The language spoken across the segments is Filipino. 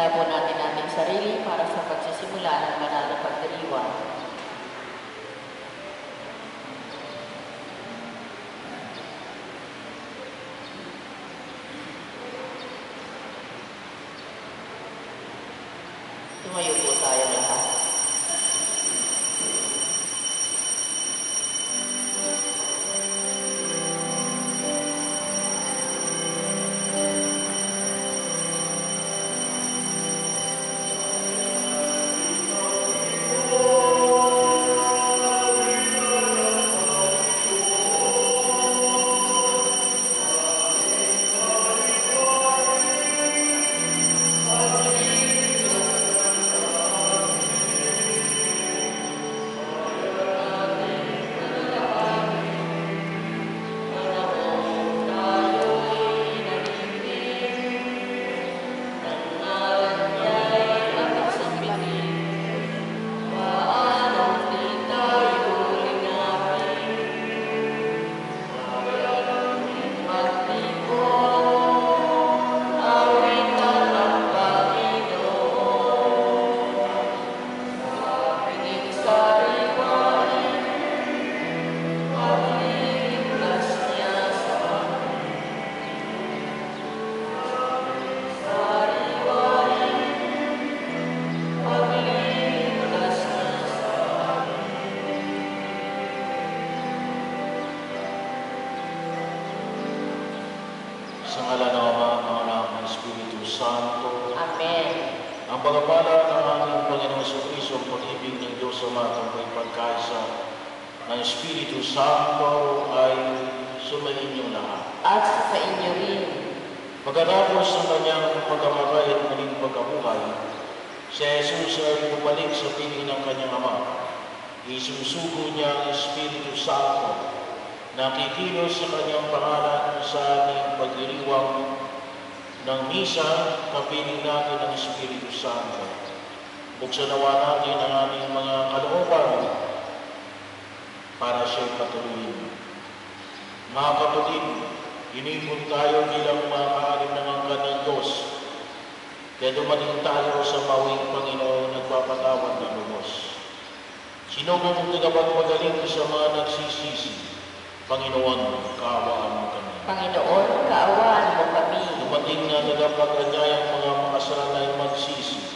Po natin nating sarili para sa pagsisimula ng banal na pagdiriwang. Espiritu Santo ay sumainyo lahat. At sa inyo rin, Pagkatapos ng kanyang pagkamatay at muling pagkabuhay, si Jesus ay bumalik sa piling ng kanyang Ama. Isusugo niya ang Espiritu Santo na kikilos sa kanyang pangalan sa ating pagdiriwang ng misa, kapiling natin ang Espiritu Santo. Buksan nawa natin ang ating mga kalooban para siya'y patuloyin. Mga kapatid, inipon tayo bilang mga kaalim ng angkan ng Diyos. Kaya dumating tayo sa mawing Panginoon nagpapatawad ng lubos. Sino mong tagapagmagaling sa mga nagsisisi? Panginoon, kaawaan mo kami. Panginoon, kaawaan mo kami. Dumating na tagapaganyayang mga makasarang ay magsisi.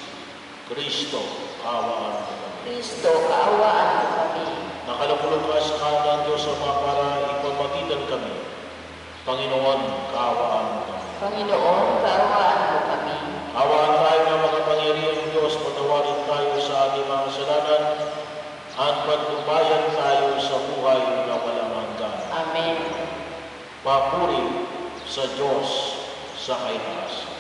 Kristo, kaawaan mo kami. Kristo, kaawaan mo kami. Nakalapulog ka sa kanan Diyos Ama para ipamagitan kami. Panginoon, kaawaan mo kami. Panginoon, kaawaan mo kami. Awaan tayo ng mga pangyarihang Diyos, patawarin tayo sa ating mga kasalanan at pagtubayan tayo sa buhay na walang hanggan. Amen. Papuri sa Diyos sa kaitaas.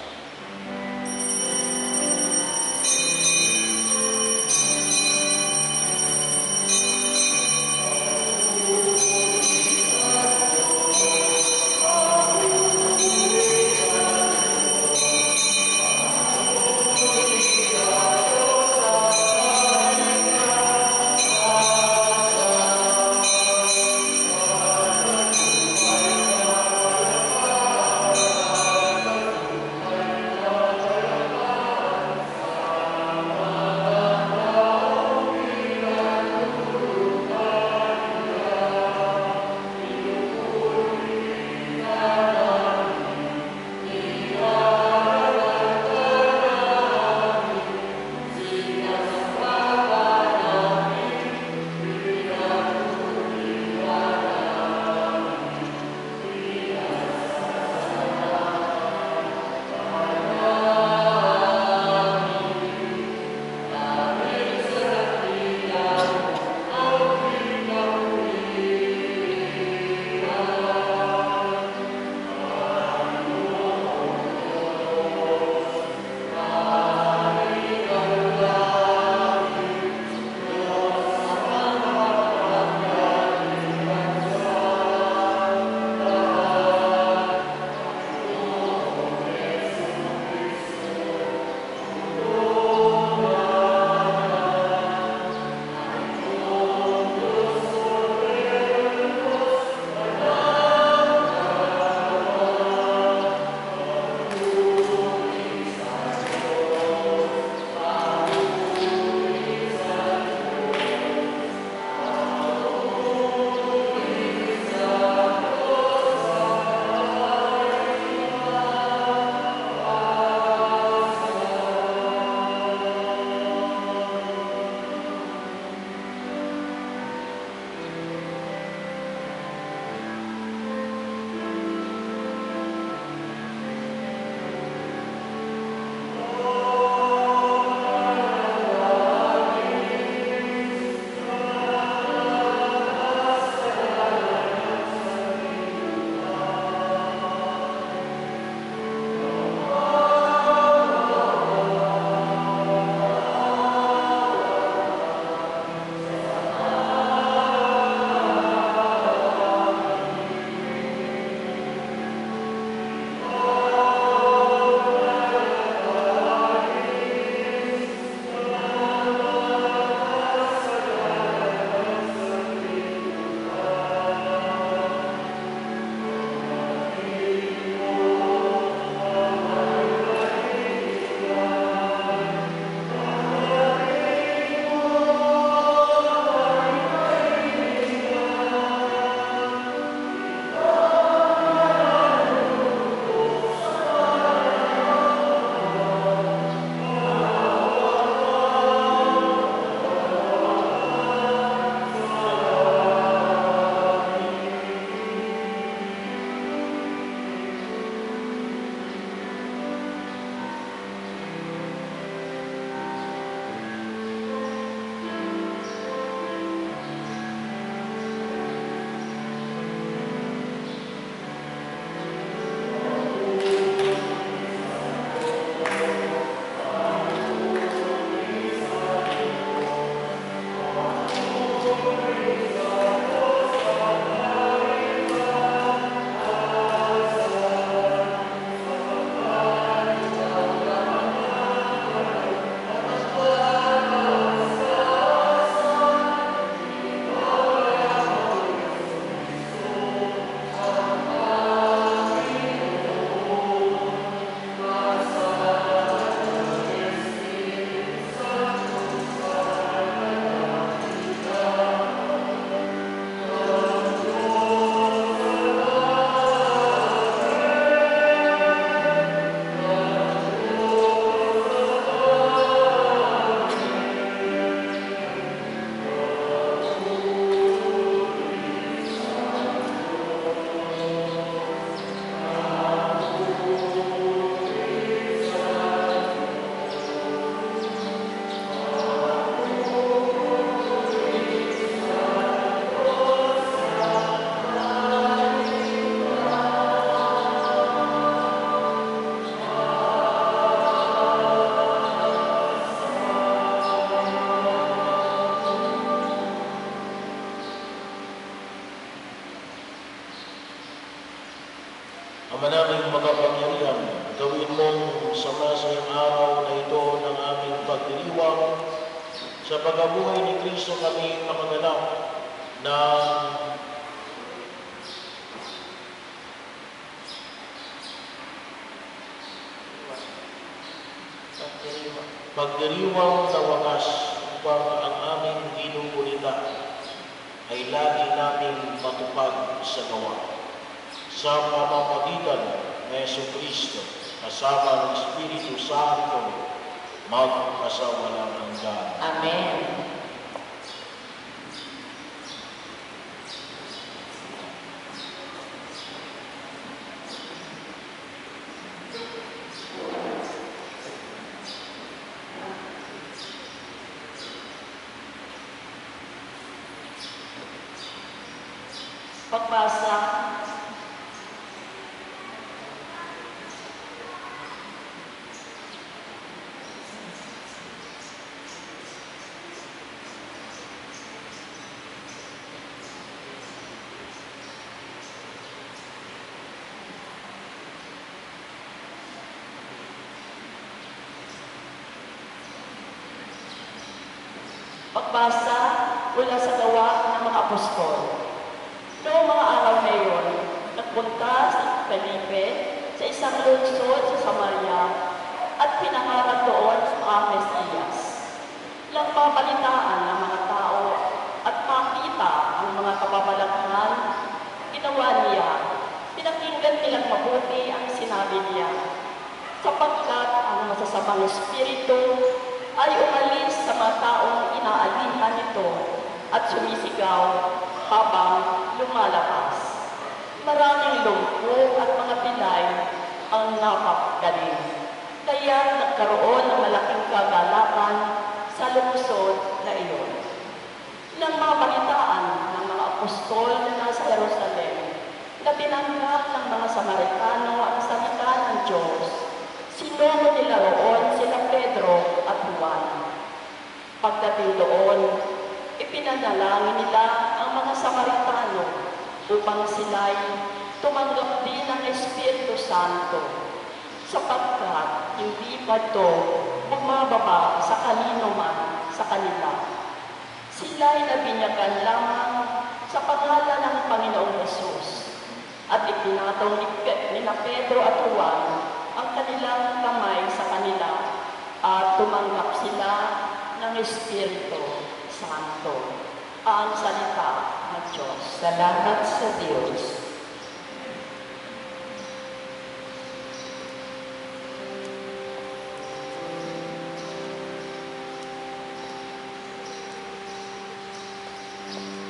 Pagdiriwang. na wagas upang ang aming ginugunita ay lagi naming matupad sa gawa. Sa pamamagitan ng Yeso Kristo, kasama ng Espiritu Santo, magpasawalang hanggan. Amen. Pagbasa Pagbasa mula sa gawa ng mga apostol. Noong mga araw na iyon, nagpunta si Felipe sa isang lungsod sa Samaria at pinangarap doon ang Mesiyas. Nang mapalitaan ng mga tao at makita ang mga kababalaghan, ginawa niya, pinakinggan nilang mabuti ang sinabi niya, sapagkat ang masasamang espiritu ay umalis sa mga taong inaalihan nito at sumisigaw habang lumalabas. Maraming lumpo at mga pilay ang nakapagaling. Kaya nagkaroon ng malaking kagalakan sa lungsod na iyon. Nang mabalitaan ng mga apostol na nasa Jerusalem na ng mga Samaritano ang salita ng Diyos, sinumo nila roon sila Pedro at Juan. Pagdating doon, ipinanalangin nila ang mga Samaritano upang sila'y tumanggap din ng Espiritu Santo sapagkat hindi pa ito bumababa sa kanino man sa kanila. Sila'y nabinyagan lamang sa pangalan ng Panginoong Yesus at ipinatong ni, Pedro at Juan ang kanilang kamay sa kanila at tumanggap sila ng Espiritu Santo. Ang salita ng Diyos. Salamat sa Diyos. Kalupaan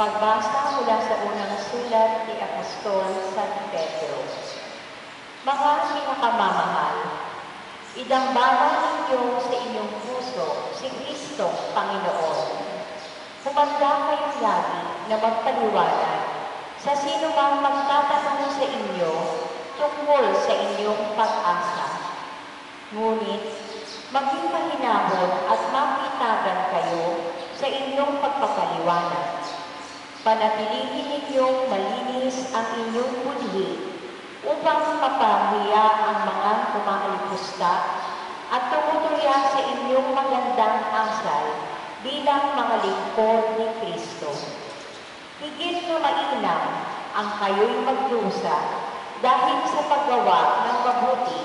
Pagbasa mula sa unang sulat ni Apostol San Pedro. Mga pinakamamahal, idambagan ninyo sa inyong puso si Kristo Panginoon. Humanda kayong lagi na magpaliwanag sa sino mang magtatanong sa inyo tungkol sa inyong pag-asa. Ngunit, maging mahinahon at mapitagan kayo sa inyong pagpapaliwanag. Panatilihin ninyong malinis ang inyong budhi upang mapahiya ang mga kumaalipusta at tumutulya sa inyong magandang asal bilang mga lingkod ni Kristo. Higit na mainam ang kayo'y magdusa dahil sa paggawa ng mabuti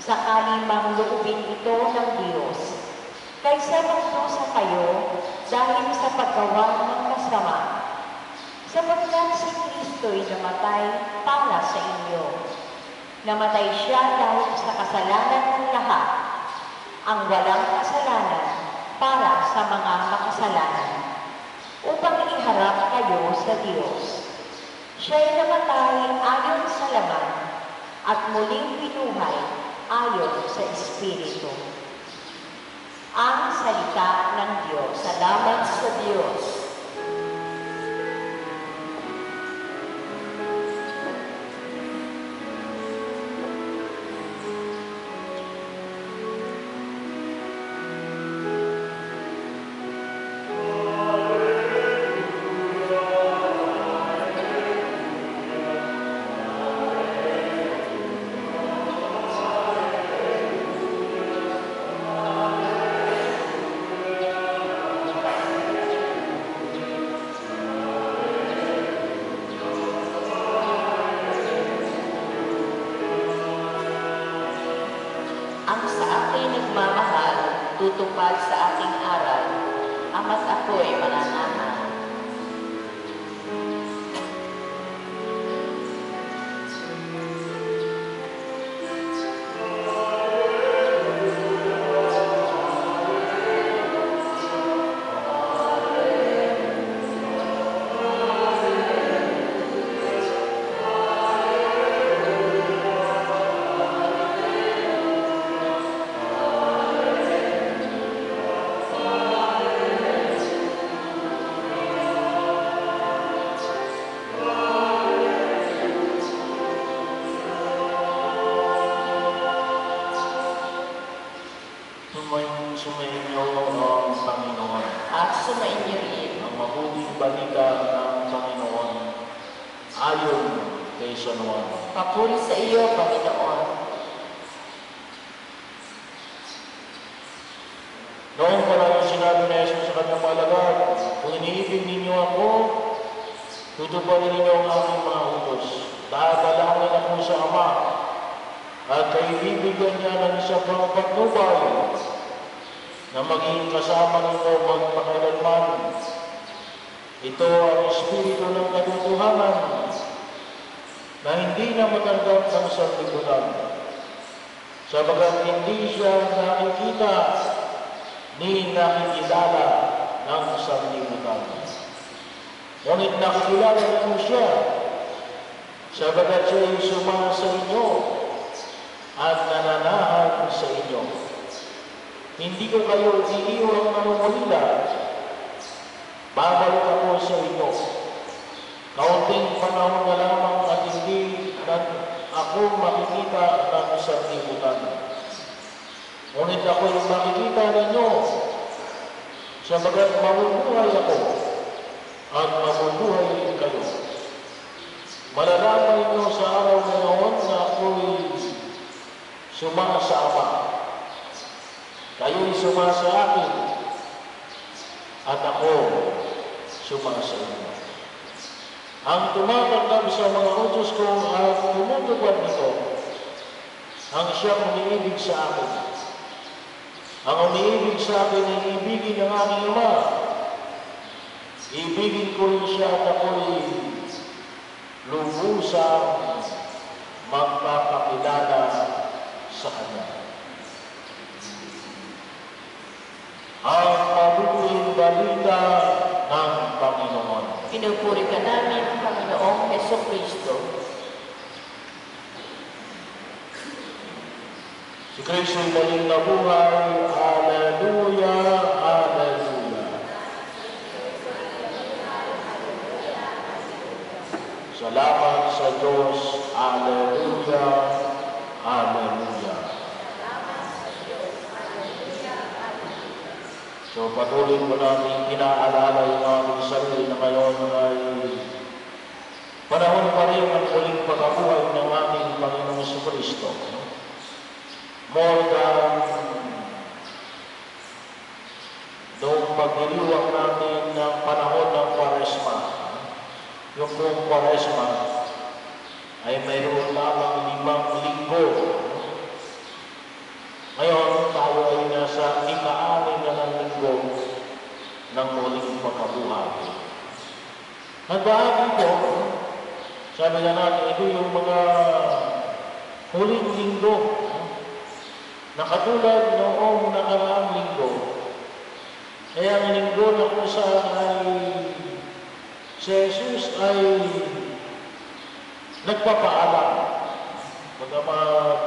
sakali mang loobin ito ng Diyos, kaysa magdusa kayo dahil sa paggawa ng masama. Sapagkat si Kristo'y namatay para sa inyo. Namatay siya dahil sa kasalanan ng lahat, ang walang kasalanan para sa mga makasalanan, upang iharap kayo sa Diyos. Siya'y namatay ayon sa laman at muling binuhay ayon sa Espiritu. Ang salita ng Diyos. Salamat sa Diyos. Niyo ang Panginoon. At sumainyo rin, Ang mabuting balita ng Panginoon ayon kay San Juan. papuri sa iyo, Panginoon. Noong pala yung sinabi ni Jesus sa kanyang mga alagad, kung iniibig ninyo ako, tutuparin ninyo ang aking mga utos. Dadalangin ako sa Ama, at kaibibigyan niya ng isang pang patnubay na maging kasama ninyo magpakailanman. Ito ang Espiritu ng katotohanan na hindi na matanggap ng sanlibutan. Sabagat hindi siya nakikita ni nakikilala ng sanlibutan. Ngunit nakikilala niyo siya sabagat siya'y sumama sa inyo at nananahan sa inyo. Hindi ko kayo iiwang manungulila. Babalik ako sa inyo. Kaunting panahon na lamang at hindi na ako makikita ng sanlibutan. Ngunit ako'y makikita ninyo sabagat mabubuhay ako at mabubuhay kayo. Malalaman ninyo sa araw na noon na ako'y suma sa Ama. Kayo'y suma sa akin at ako suma sa inyo. Ang tumatanggap sa mga utos ko at tumutupad nito, ang siyang umiibig sa akin. Ang umiibig sa akin ay ibigin ng aking Ama. Ibigin ko rin siya at ako'y lubusang magpapakilala sa Kanya. Ang mabuting balita ng Panginoon. Pinupuri ka namin, Panginoong Heso Kristo. Si Kristo ay muling nabuhay. Hallelujah, Hallelujah. Salamat sa Diyos. Hallelujah. So patuloy po namin pinaalala yung aming sarili na ngayon ay panahon pa rin ang uling pagkabuhay ng ating Panginoong Kristo. More than noong pagdiriwang natin ng panahon ng Kwaresma. Yung buong Kwaresma ay mayroon lamang limang linggo ngayon, tayo ay nasa ika-anim na ng linggo ng At bahagi po, sabi na natin, ito yung mga huling linggo na katulad noong nakaraang linggo. Kaya ang linggo na kung saan ay si Jesus ay nagpapaalam. Bagamat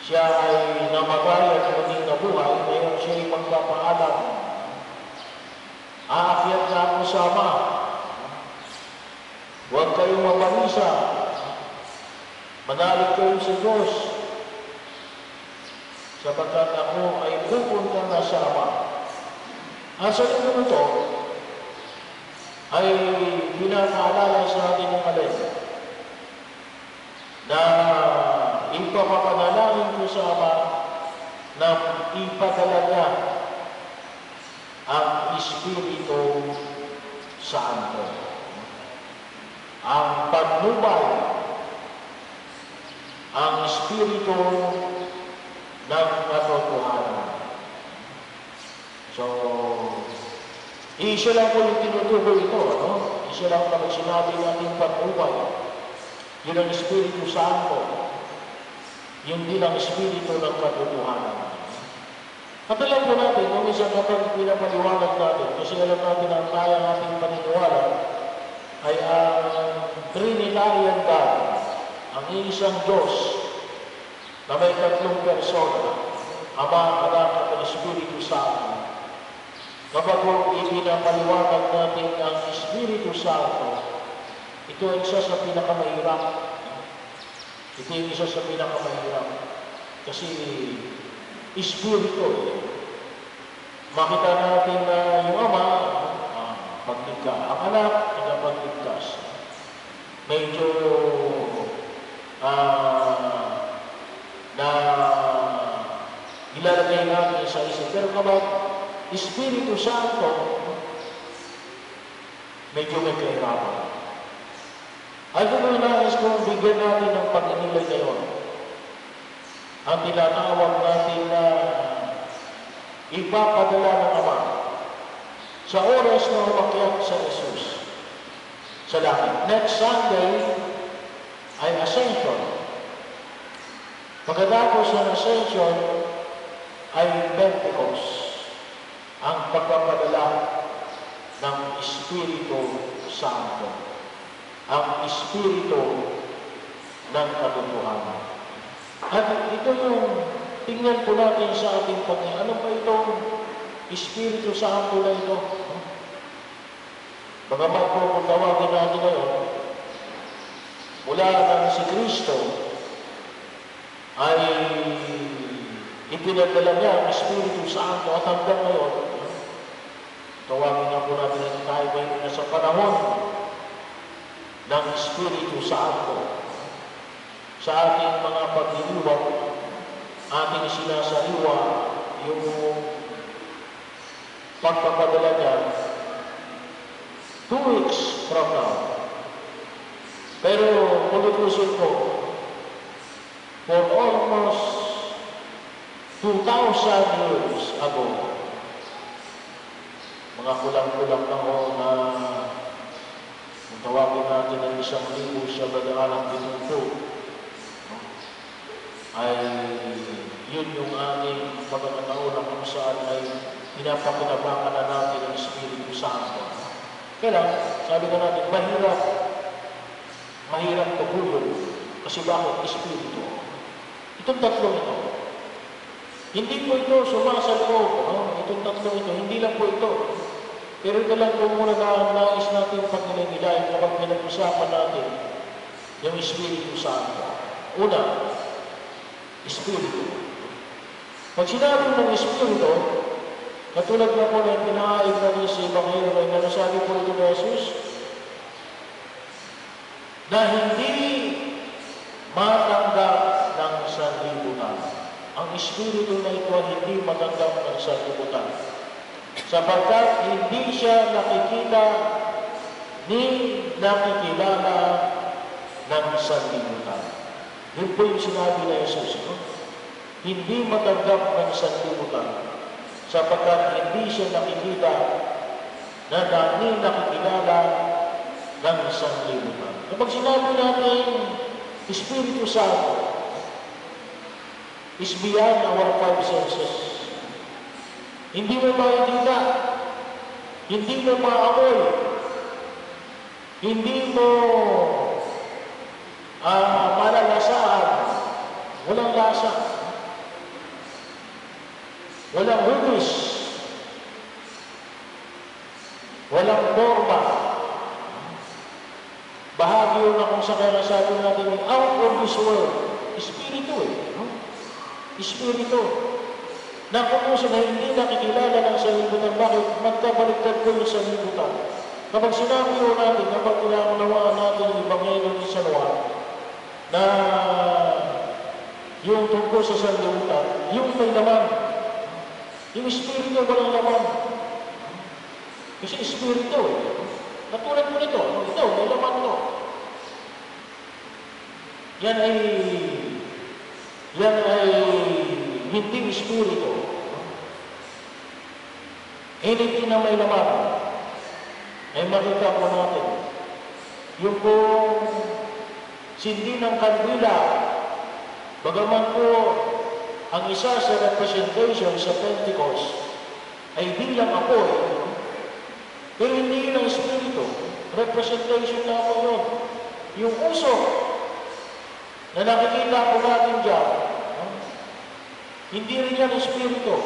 siya ay namatay at muling nabuhay, ngayon siya ay magpapaalam. Aakyat na ako sa Ama. Huwag kayong mapanisa. Manalig kayo sa Diyos. Sapagkat ako ay pupunta na sa Ama. Ang sa linggo ito ay pinapaalala sa atin ng alin na ipapapanalangin ko sa Ama na ipadala niya ang Espiritu Santo. Ang patnubay, ang Espiritu ng katotohanan. So, isa lang po yung tinutukoy ito, no? Isa lang kapag sinabi natin patnubay. Yun ang Espiritu Santo yung bilang espiritu ng katotohanan. At alam po natin, kung minsan kapag pinapaliwanag natin, kasi alam natin ang kaya nating paniniwala ay ang Trinitarian God, ang isang Diyos na may tatlong persona, Ama, Anak, at Espiritu Santo. Kapag po ipinapaliwanag natin ang Espiritu Santo, ito ay isa sa pinakamahirap ito yung isa sa pinakamahirap. Kasi espiritu. Makita natin na yung ama, ah, pagligka. Ang anak, tagapagligtas. Medyo ah, na ilalagay natin sa isip. Pero kapag Espiritu Santo, medyo may kahirapan. Ano na nais kong bigyan natin ng pag-inilay ngayon? Ang tinatawag natin na ipapadala ng Ama sa oras na umakyat sa Jesus sa langit. Next Sunday ay Ascension. Pagkatapos ng Ascension ay Pentecost, ang pagpapadala ng Espiritu Santo ang espiritu ng katotohanan. At ito yung tingnan po natin sa ating Panginoon. Ano ba itong Espiritu Santo na ito? Bagamat po kung tawagin natin ngayon, mula nang si Kristo ay ipinadala niya ang Espiritu Santo at hanggang ngayon, tawagin na po natin na tayo ngayon na sa panahon ng Espiritu Santo sa ating mga pagdiriwang, ating sinasaliwa yung pagpapadala niya two weeks from now. Pero kulitusin ko, for almost 2,000 years ago, mga kulang-kulang na ho na kung tawagin natin ang isang libo sa badaalang pinunto, ay yun yung ating pagkakataon na kung saan ay pinapakinabangan na natin ang Espiritu Santo. Kaya lang, sabi ko natin, mahirap, mahirap tugulong. Kasi bakit? Espiritu. Itong tatlong ito. Hindi po ito sumasaloob. No? Itong tatlong ito, hindi lang po ito. Pero ito lang po muna na nais natin pagnilayan kapag pinag-usapan natin yung Espiritu Santo. Una, Espiritu. Pag sinabi ng Espiritu, katulad na po na pinahaig na rin sa Ebanghelyo ay nanasabi po ito ni Jesus, na hindi matanggap ng sanlibutan. Ang Espiritu na ito ay hindi matanggap ng sanlibutan. Sapagkat hindi siya nakikita ni nakikilala ng sanlibutan. Yun po yung sinabi na Jesus. No? Hindi matanggap ng sanlibutan sapagkat hindi siya nakikita na ni nakikilala ng sanlibutan. Kapag sinabi natin Espiritu Santo is beyond our five senses. Hindi mo makikita, hindi mo maamoy, hindi mo ah malalasahan, walang lasa, walang hugis, walang forma, bahagi yun na kung sa kaya sabi natin, out of this world, espiritu eh. No? Espiritu. Na kung sa na hindi nakikilala ng salibutan, bakit magkabaliktad ko yung salibutan? Kapag sinabi ko natin, kapag inaunawaan natin yung Ebanghelyo ni San na yung tungkol sa salibutan, yung may laman, yung espiritu walang laman. Kasi espiritu eh. Katulad mo nito, ito, may laman to. Yan ay, yan ay hindi espiritu. Anything na may laman, ay makita po natin. Yung po, sindi ng kandila, bagaman po, ang isa sa representation sa Pentecost ay bilang apoy, pero hindi ang espiritu. Representation ako yun. Yung usok na nakikita ko natin dyan, no? hindi rin yan espiritu.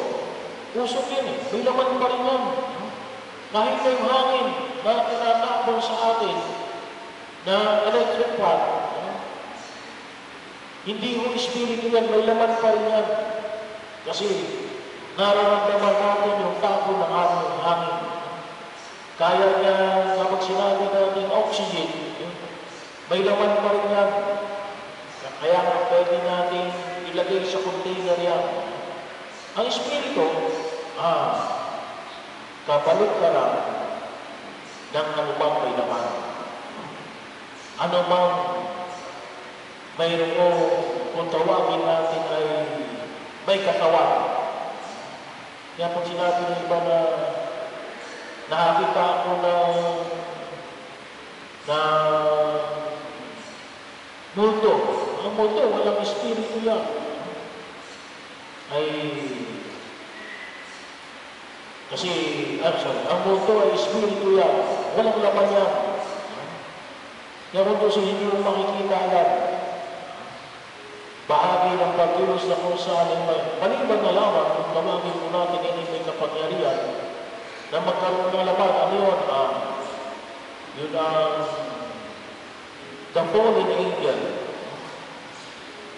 Usok yan eh. May laman pa rin yan. Kahit na yung hangin na tinatapon sa atin na electric fan? Hindi yung espiritu yan. May laman pa rin yan. Kasi nararamdaman natin yung tapon ng ating hangin. Kaya niya, kapag sinabi natin oxygen, may laman pa rin yan. Kaya nga pwede natin ilagay sa container yan. Ang Espiritu, ah, kapalit ka lang ng anumang may laman. Anumang mayroon kung tawagin natin ay may katawan. Kaya pag sinabi ng iba na nakakita ako na na multo. Ang multo, walang espiritu yan. Ay, kasi, ah, sorry, ang multo ay espiritu yan. Walang laman yan. Kaya kung doon hindi mo makikita agad, bahagi ng pagkilos na kung saan ay maliban na lamang kung tawagin mo natin ini may kapangyarihan na magkaroon ng laman. Ano yun? Ah, yun ang the fallen angel.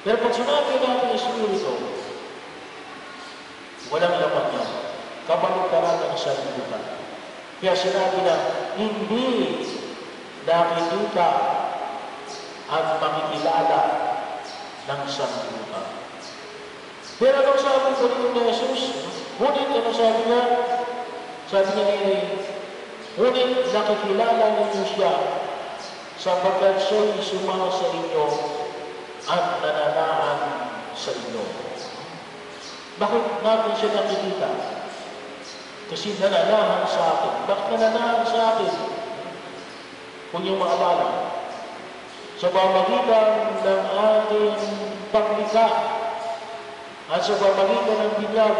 Pero pag sinabi natin Espiritu, walang laman yan. Kabaliktaran ng sanlibutan. Kaya sinabi na, hindi nakikita at makikilala ng sanlibutan. Pero anong sabi ko rin ni Jesus? Ngunit ano sabi niya? Sabi niya eh, ngunit nakikilala ninyo siya sapagkat siya'y sumama sa inyo at nananahan sa inyo. Bakit natin siya nakikita? Kasi nananahan sa atin. Bakit nananahan sa atin? Kung yung maalala, sa pamagitan ng ating paglikha at sa pamagitan ng binyag,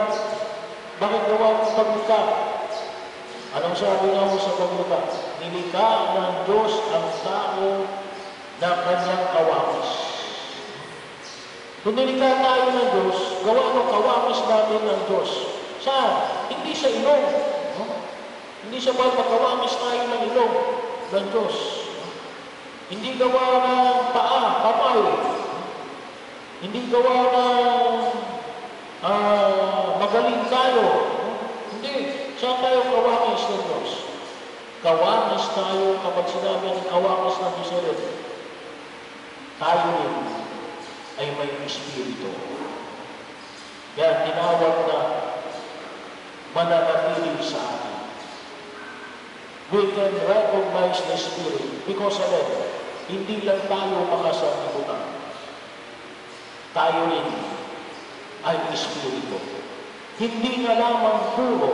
bakit gawa ng paglikha? Anong sabi nga sa pagluka? Nilikha ng Diyos ang tao na kanyang kawamis. Kung nilikha tayo ng Diyos, gawa ng kawamis natin ng Diyos. Saan? Hindi sa ilong. No? Hindi sa bawat makawamis tayo ng ilong ng Diyos. Hindi gawa ng paa, kamay. Hindi gawa ng ah, magaling tayo. Hindi. Saan tayo kawamis ng Diyos? Kawamis tayo kapag sinabi ang kawamis ng Diyos. Tayo ay may Espiritu. Kaya tinawag na mananatili sa atin. We can recognize the Spirit because of it. Hindi lang tayo makasakibutan. Tayo rin ay Espiritu. Hindi nga lamang puro.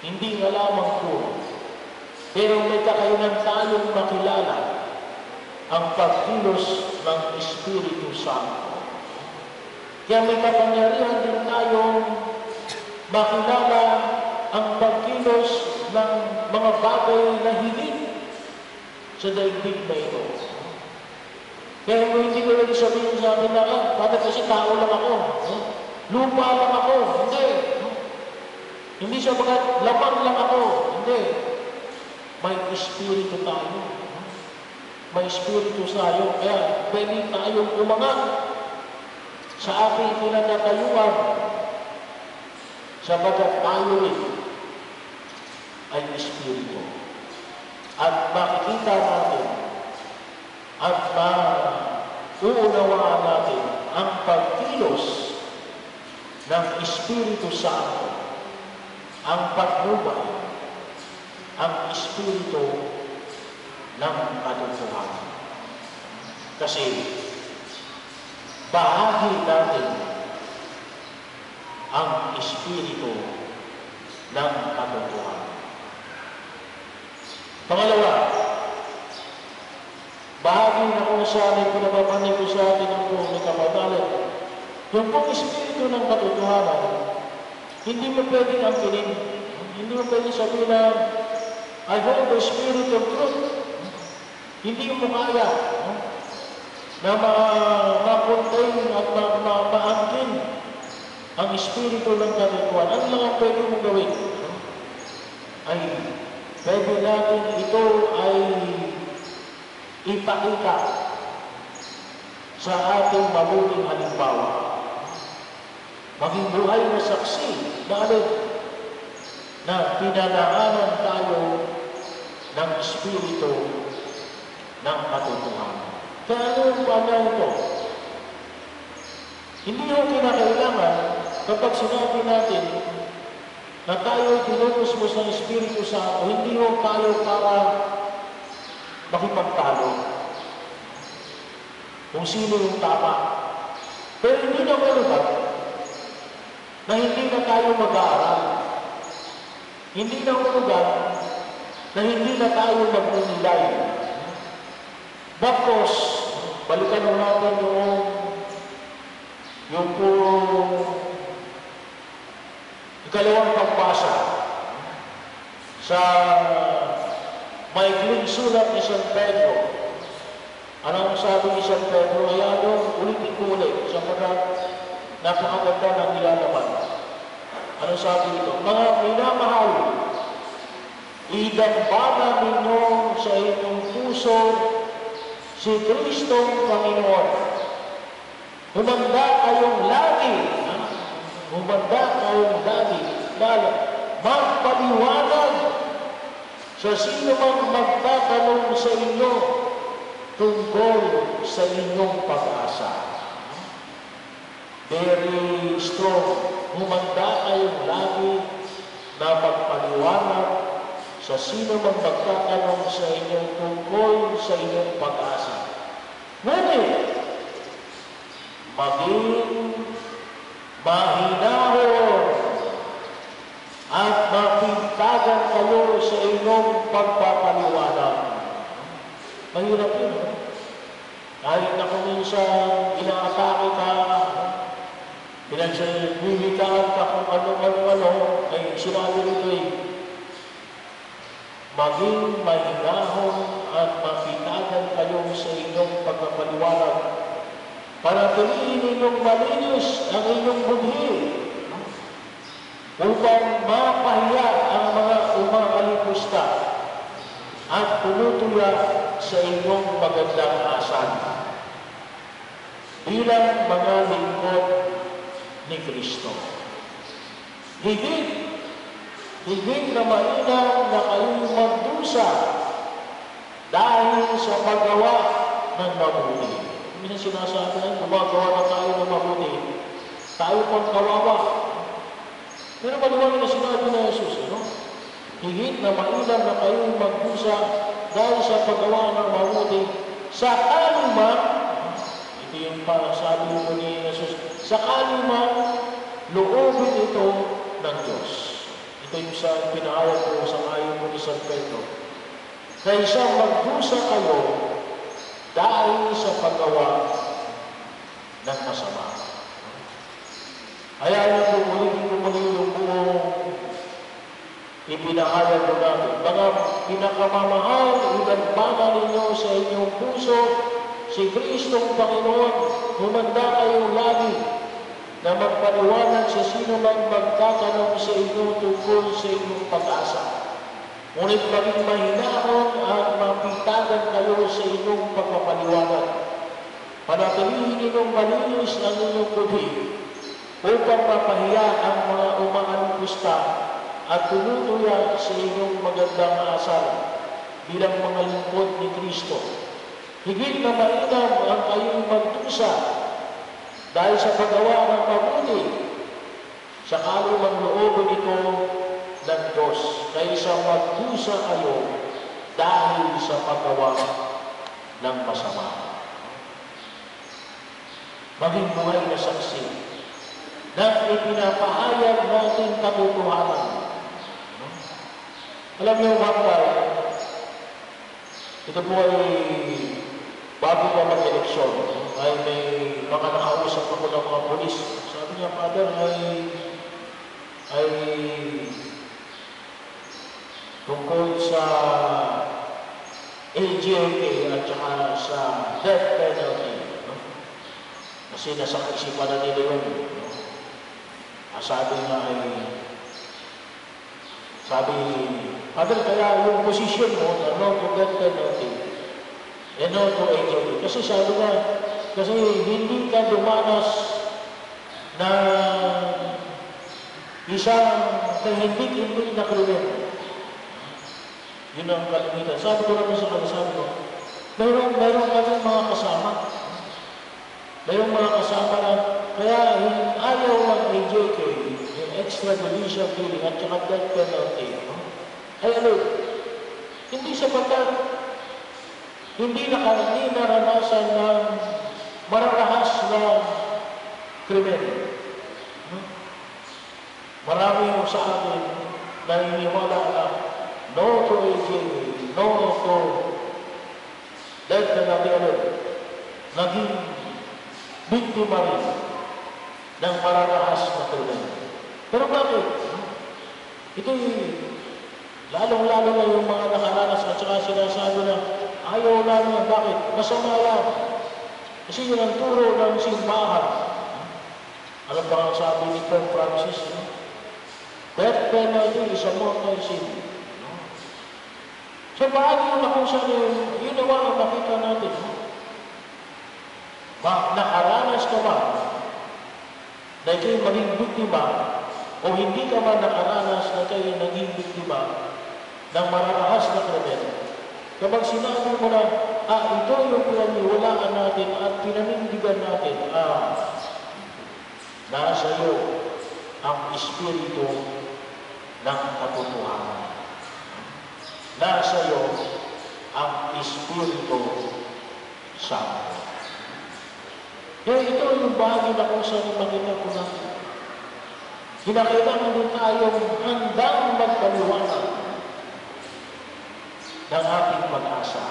Hindi nga lamang puro. Pero may kakayanan tayong makilala ang pagkilos ng Espiritu Santo. Kaya may kapangyarihan din tayong makilala ang pagkilos ng mga bagay na hilig sa daigdig na ito. Kaya kung hindi ko pwede sabihin sa akin na, ah, bakit kasi tao lang ako? Eh? Lupa lang ako? Hindi. Hindi siya bagat laman lang ako? Hindi. May espiritu tayo. May espiritu tayo. Kaya pwede tayong umangat sa ating pinanatayuan sapagat tayo ay espiritu. At makikita natin at mauunawaan natin ang pagkilos ng Espiritu Santo, ang pagmubay, ang Espiritu ng katotohanan. Kasi bahagi natin ang Espiritu ng katotohanan. Pangalawa, bahagi na kung saan ay pinapapanay ko sa atin ang buong may kapatalan. Yung pong Espiritu ng katotohanan, hindi mo pwedeng angkinin. Hindi mo pwedeng sabihin na, I hold the Spirit of truth. Hindi mo kaya na ma- ma-contain at ma- ma- maangkin ang Espiritu ng katotohanan. Ano ang pwede mong gawin? Ay, pwede natin ito ay ipakita sa ating mabuting halimbawa. Maging buhay na saksi na ano, na pinanaanan tayo ng Espiritu ng katotohanan. Kaya ano pa na ito? Hindi ho kinakailangan kapag sinabi natin na tayo tinutosmos ng Espiritu Santo, hindi ho tayo para makipagtalo kung sino yung tama. Pero hindi na malubat na hindi na tayo mag-aaral. Hindi na malubat na hindi na tayo magninilay. Bakos, balikan mo natin yung yung po ikalawang pagbasa sa maikling sulat ni San Pedro. Anong sabi ni San Pedro? Ayan yung ulitin ko ulit sapagkat napakaganda ng nilalaman. Anong sabi nito? Mga minamahal, idambana ninyo sa inyong puso si Kristong Panginoon. Humanda kayong lagi. Humanda kayong lagi. Lalo, magpaliwanag sa sino mang magtatanong sa inyo tungkol sa inyong pag-asa. Very strong. Humanda kayong lagi na magpaliwanag sa sino mang magtatanong sa inyong tungkol sa inyong pag-asa. Ngunit, maging mahinahon at mapintagan kayo sa inyong pagpapaliwanag. Mahirap yun. Kahit na kung minsan inaatake ka, pinagsawimitaan ka kung ano-ano-ano, ay sinabi nito eh, maging mahinahon at mapitagan kayo sa inyong pagkapaliwanag para piliin ninyong malinis ang inyong budhi upang mapahiya ang mga umangalipusta at tumutuya sa inyong magandang asal bilang mga lingkod ni Kristo. Higit, higit na mainam na kayo'y magdusa dahil sa paggawa ng mabuti. Minsan sinasabi na gumagawa na tayo ng mabuti, tayo pang kawawa. Pero maliwanag na sinabi na Jesus, ano? Higit na mainam na kayo'y magdusa dahil sa paggawa ng mabuti sa kalima, ito yung sabi mo ni Jesus, sa kalima, loobin ito ng Diyos. Ito yung sa pinahayag ko sa ayon mo ni San Pedro. Kaysa magdusa kayo dahil sa paggawa ng masama. Kaya yung ulitin ko muli yung buong ipinahayag ko natin. Mga pinakamamahal, ibagbaga ninyo sa inyong puso si Kristong Panginoon, humanda kayo lagi na magpaliwanag sa sino man magtatanong sa inyo tungkol sa inyong pag-asa. Ngunit maging mahinahon at mapitagan kayo sa inyong pagpapaliwanag. Panatilihin ninyong malinis ang inyong budhi upang mapahiya ang mga umaalipusta at tumutuya sa inyong magandang asal bilang mga lingkod ni Kristo. Higit na mainam ang kayong magdusa dahil sa paggawa ng mabuti sa kalumang loobin ito ng Diyos kaysa magdusa kayo dahil sa paggawa ng masama. Maging buhay na saksi na ipinapahayag natin katotohanan. Alam niyo, mga ito po ay bago pa mag-eleksyon, ay may mga nakausap ako ng mga polis. Sabi niya, Father, ay ay tungkol sa LGMA at saka sa death penalty. No? Kasi nasa kaisipan na nila yun. No? Ah, sabi nga ay sabi, Father, kaya yung position mo na no to death penalty and no to HOA. Kasi sabi nga, kasi hindi ka dumanas na isang kahindik-hindik na krimen. Yun ang kalimitan. Sabi ko naman sa kanila, sabi ko, mayroong, mayroong kami mga kasama. Mayroong mga kasama na, kaya hin- ayaw ng AJK, yung extrajudicial killing at saka death penalty, no? ay ano, hindi sapagkat hindi na hindi naranasan ng mararahas na krimen. No? Marami yung sa atin naniniwala na no AJK, no to death penalty alone. Naging biktima rin ng mararahas na krimen. Pero bakit? Ito'y lalong-lalo na yung mga nakaranas at saka sinasabi na ayaw namin. Bakit? Masama lang. Kasi yun ang turo ng simbahan. Alam ba ang sabi ni Pope Francis? No? Death penalty is a mortal sin. So yun na kung saan yun naman ang nakita natin. Ba, nakaranas ka ba na ikaw maging biktima o hindi ka man nakaranas na kayo naging biktima ng mararahas na krimen, kapag sinabi mo na, ah, ito yung pinaniwalaan natin at pinanindigan natin, ah, nasa iyo ang espiritu ng katotohanan. Nasa iyo ang espiritu santo. Kaya ito yung bahagi na kung saan makita ko natin. Kinakailangan din tayong handang magpaliwanag ng ating pag-asa,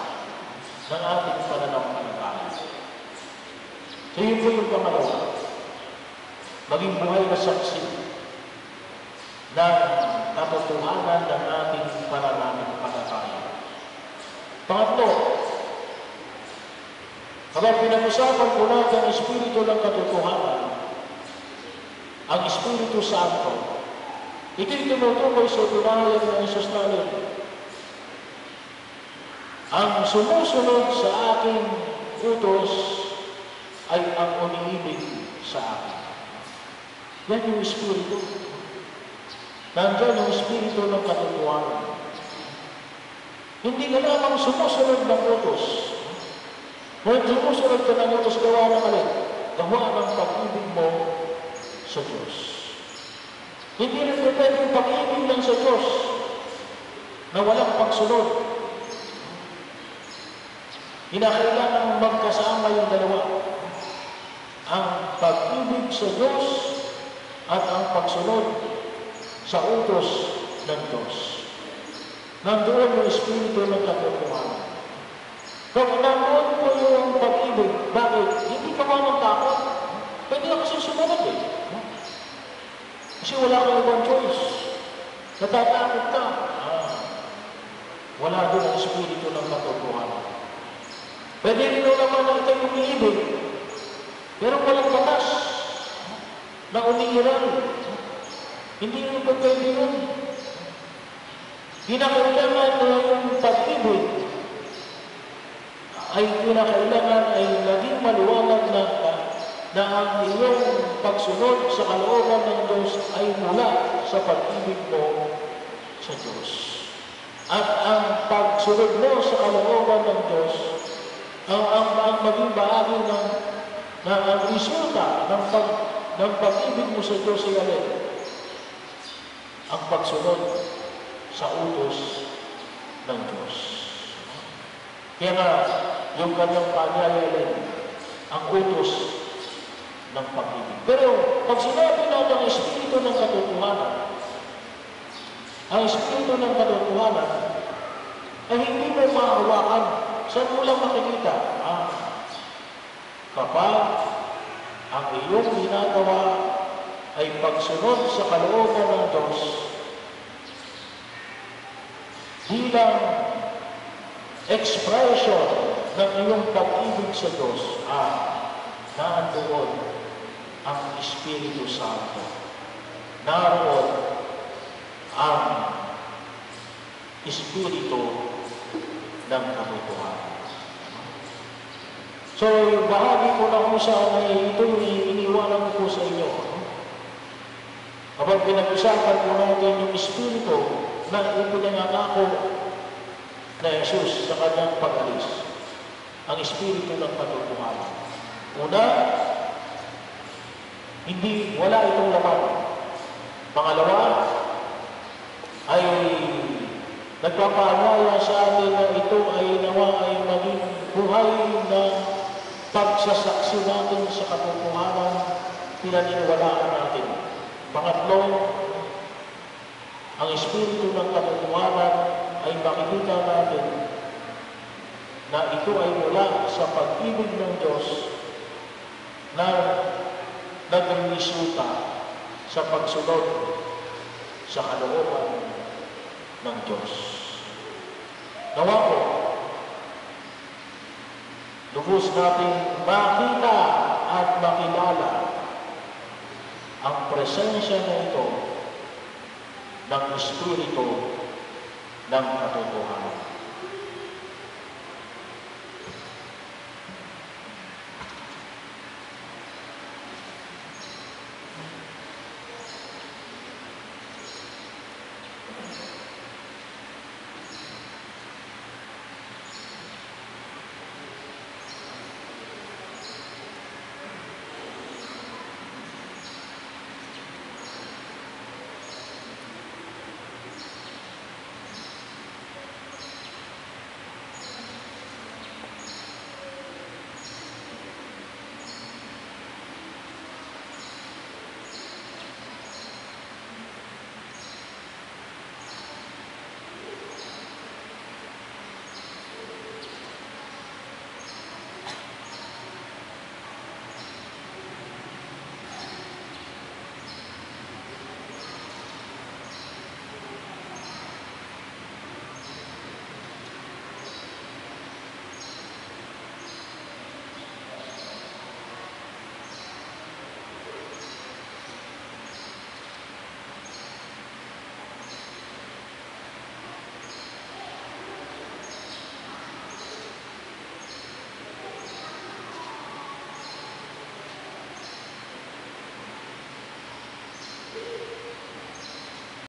ng ating pananampalataya. So yun po yung pangalawa. Maging buhay na saksi ng katotohanan ng ating pananampalataya. Tayo. Pangatlo, kapag pinag-usapan ko natin ang Espiritu ng katotohanan, ang Espiritu Santo, ito'y tumutukoy sa tunayang ng Isus namin. Ang sumusunod sa aking utos ay ang umiibig sa akin. Yan yung Espiritu. Nandiyan yung Espiritu ng katotohanan. Hindi ka lamang sumusunod ng utos. Ngunit sumusunod ka ng utos gawa ng alin? Gawa ng pag-ibig mo sa Diyos. Hindi rin po pwedeng pag-ibig lang sa Diyos na walang pagsunod. Kinakailangan magkasama yung dalawa. Ang pag-ibig sa Diyos at ang pagsunod sa utos ng Diyos. Nandoon yung Espiritu ng katotohanan. Kung nandoon po yung pag-ibig, bakit? Hindi ka ba ng takot? Pwede ka kasi sumunod eh. Kasi wala kang ibang choice. Natatakot ka. Ah, wala doon ang Espiritu ng katotohanan. Pwede rin naman na ito'y umiibig. Pero walang batas na umiiral. Hindi rin pwede yun. Kinakailangan na yung pag-ibig ay kinakailangan ay naging maliwanag na, na ang iyong pagsunod sa kalooban ng Diyos ay mula sa pag-ibig mo sa Diyos. At ang pagsunod mo sa kalooban ng Diyos, ang, ang, ang maging bahagi ng, ng ang resulta ng, pag, ng pag-ibig mo sa Diyos ay alin? Ang pagsunod sa utos ng Diyos. Kaya nga, yung kanyang pangyayalin, ang utos ng pag-ibig. Pero, pag sinabi natin ang Espiritu ng katotohanan, ang Espiritu ng katotohanan, ay hindi mo maawakan. Saan mo lang makikita? Ah, kapag ang iyong ginagawa ay pagsunod sa kalooban ng Diyos, bilang expression ng iyong pag-ibig sa Diyos at naandoon ang Espiritu Santo. Naroon ang Espiritu ng katotohanan. So, bahagi ko na kung saan ay ito iniwanan ko sa inyo. Kapag pinag-usapan ko natin yung Espiritu na ipinangangako na Jesus sa kanyang pag-alis. Ang Espiritu ng katotohanan. Una, hindi, wala itong laman. Pangalawa, ay nagpapaanyaya sa atin na ito ay nawa ay maging buhay na pagsasaksi natin sa katotohanan pinaniniwalaan natin. Pangatlo, ang Espiritu ng katotohanan ay makikita natin na ito ay mula sa pag-ibig ng Diyos na nagresulta sa pagsunod sa kalooban ng Diyos. Nawa po, lubos natin makita at makilala ang presensya na ito ng Espiritu ng katotohanan.